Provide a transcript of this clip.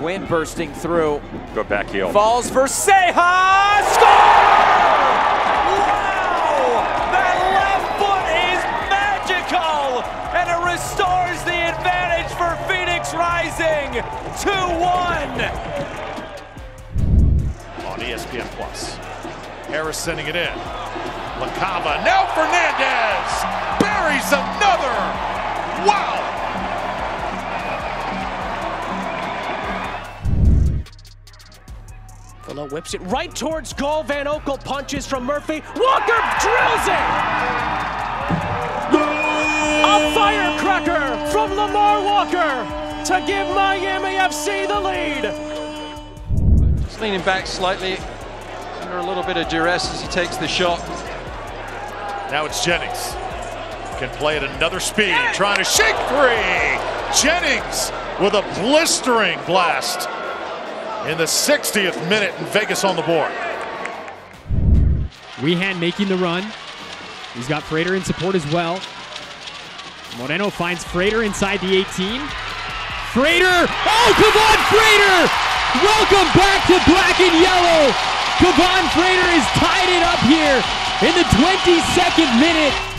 Quinn bursting through. Go back heel. Falls for Seja. Score! Wow! That left foot is magical! And it restores the advantage for Phoenix Rising. 2-1. on ESPN Plus. Harris sending it in. LaCava, now Fernandez Villa whips it right towards goal. Van Okel punches from Murphy. Walker drills it! A firecracker from Lamar Walker to give Miami FC the lead. Just leaning back slightly, under a little bit of duress as he takes the shot. Now it's Jennings. Can play at another speed, trying to shake free. Jennings with a blistering blast in the 60th minute and Vegas on the board. Wehan making the run. He's got Frater in support as well. Moreno finds Frater inside the 18. Frater! Oh, Kevon Frater! Welcome back to black and yellow. Kevon Frater has tied it up here in the 22nd minute.